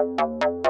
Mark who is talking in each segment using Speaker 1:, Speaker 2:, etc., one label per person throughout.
Speaker 1: Thank you.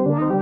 Speaker 1: Wow.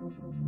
Speaker 1: Thank you.